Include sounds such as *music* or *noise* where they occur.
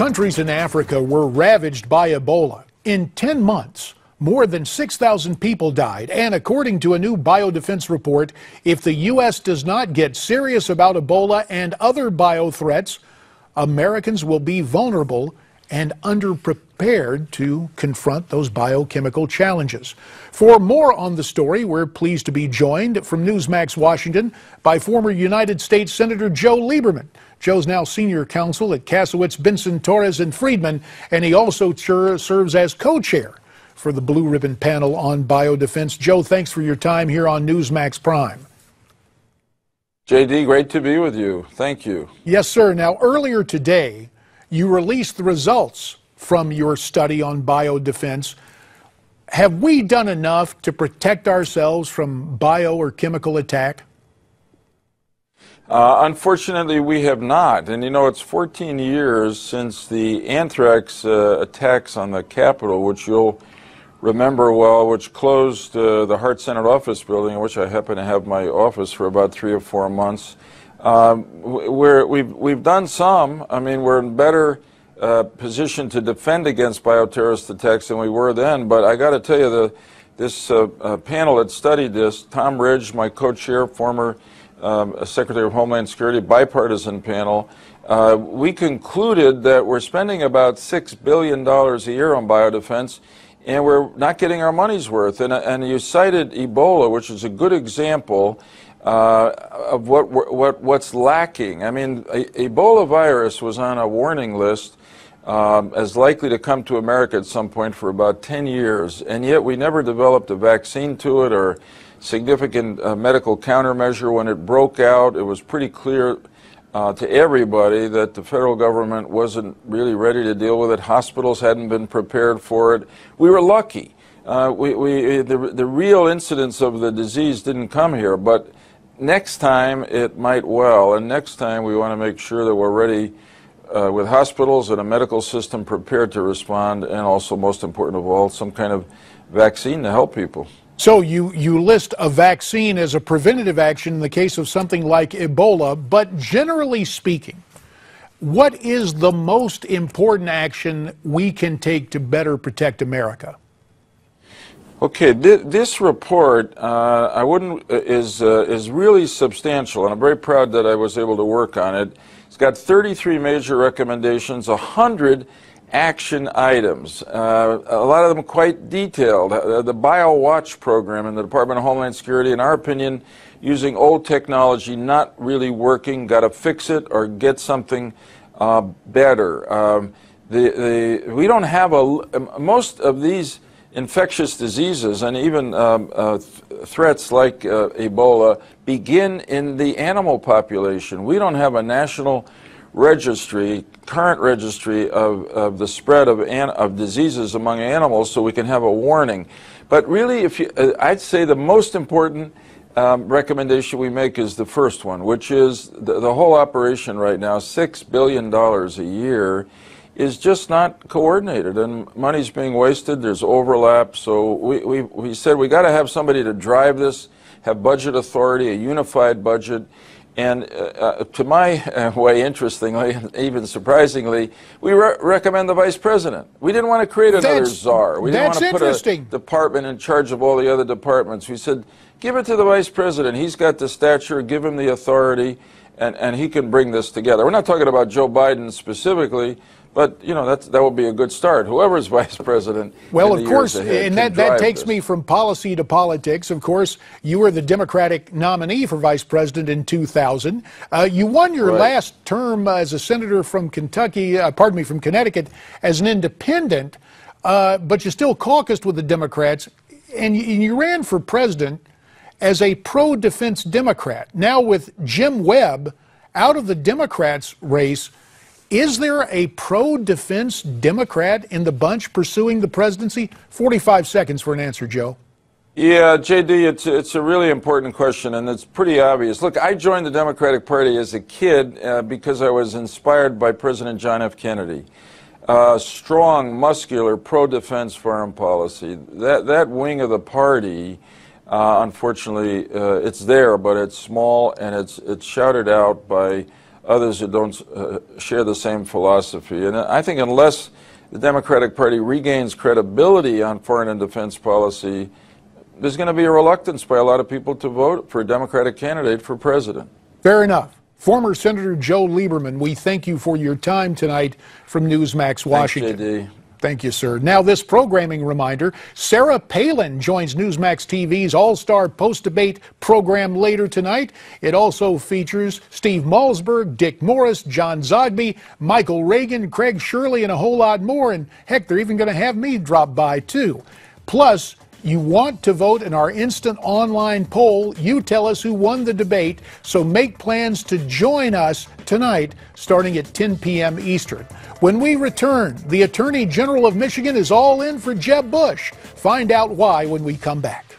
countries in Africa were ravaged by Ebola. In 10 months, more than 6,000 people died. And according to a new biodefense report, if the U.S. does not get serious about Ebola and other bio threats, Americans will be vulnerable and underprepared to confront those biochemical challenges. For more on the story, we're pleased to be joined from Newsmax Washington by former United States Senator Joe Lieberman. Joe's now senior counsel at Kasowitz, Benson, Torres, and Friedman, and he also serves as co chair for the Blue Ribbon panel on biodefense. Joe, thanks for your time here on Newsmax Prime. JD, great to be with you. Thank you. Yes, sir. Now, earlier today, you released the results from your study on biodefense. Have we done enough to protect ourselves from bio or chemical attack? Uh, unfortunately, we have not. And you know, it's 14 years since the anthrax uh, attacks on the Capitol, which you'll remember well, which closed uh, the Hart Senate office building, in which I happen to have my office for about three or four months. Um, we're, we've, we've done some. I mean, we're in better uh, position to defend against bioterrorist attacks than we were then. But I got to tell you, the, this uh, uh, panel that studied this, Tom Ridge, my co-chair, former um, Secretary of Homeland Security, bipartisan panel, uh, we concluded that we're spending about $6 billion a year on biodefense, and we're not getting our money's worth. And, and you cited Ebola, which is a good example uh, of what, what, what's lacking. I mean, Ebola virus was on a warning list um, as likely to come to America at some point for about 10 years, and yet we never developed a vaccine to it or significant uh, medical countermeasure. When it broke out, it was pretty clear uh, to everybody that the federal government wasn't really ready to deal with it. Hospitals hadn't been prepared for it. We were lucky. Uh, we, we, the, the real incidence of the disease didn't come here, but next time it might well, and next time we want to make sure that we're ready uh, with hospitals and a medical system prepared to respond, and also, most important of all, some kind of vaccine to help people. So you, you list a vaccine as a preventative action in the case of something like Ebola, but generally speaking, what is the most important action we can take to better protect America? Okay, th this report uh, I wouldn't uh, is uh, is really substantial, and I'm very proud that I was able to work on it. It's got 33 major recommendations, 100 action items, uh, a lot of them quite detailed. Uh, the BioWatch program in the Department of Homeland Security, in our opinion, using old technology, not really working. Got to fix it or get something uh, better. Um, the, the, we don't have a most of these infectious diseases and even um, uh, th threats like uh, Ebola begin in the animal population. We don't have a national registry, current registry of, of the spread of, of diseases among animals so we can have a warning. But really, if you, uh, I'd say the most important um, recommendation we make is the first one, which is the, the whole operation right now, $6 billion a year is just not coordinated and money's being wasted. There's overlap. So we, we, we said we got to have somebody to drive this, have budget authority, a unified budget. And uh, uh, to my uh, way, interestingly, even surprisingly, we re recommend the vice president. We didn't want to create another that's, czar. We didn't want to put a department in charge of all the other departments. We said, give it to the vice president. He's got the stature, give him the authority, and, and he can bring this together. We're not talking about Joe Biden specifically, but you know that's that would be a good start. Whoever's *laughs* vice president. Well, of course, and that that takes this. me from policy to politics. Of course, you were the Democratic nominee for vice president in 2000. Uh, you won your right. last term as a senator from Kentucky. Uh, pardon me, from Connecticut as an independent, uh, but you still caucused with the Democrats, and you, and you ran for president as a pro-defense Democrat. Now with Jim Webb out of the Democrats race is there a pro defense Democrat in the bunch pursuing the presidency? 45 seconds for an answer, Joe. Yeah, JD, it's, it's a really important question, and it's pretty obvious. Look, I joined the Democratic Party as a kid uh, because I was inspired by President John F. Kennedy. Uh, strong, muscular, pro defense foreign policy. That, that wing of the party, uh, unfortunately, uh, it's there, but it's small and it's, it's shouted out by others who don't uh, share the same philosophy. And I think unless the Democratic Party regains credibility on foreign and defense policy, there's going to be a reluctance by a lot of people to vote for a Democratic candidate for president. Fair enough. Former Senator Joe Lieberman, we thank you for your time tonight from Newsmax Washington. Thanks, Thank you, sir. Now, this programming reminder Sarah Palin joins Newsmax TV's All Star Post Debate program later tonight. It also features Steve Malzberg, Dick Morris, John Zogby, Michael Reagan, Craig Shirley, and a whole lot more. And heck, they're even going to have me drop by, too. Plus, you want to vote in our instant online poll. You tell us who won the debate, so make plans to join us tonight starting at 10 p.m. Eastern. When we return, the Attorney General of Michigan is all in for Jeb Bush. Find out why when we come back.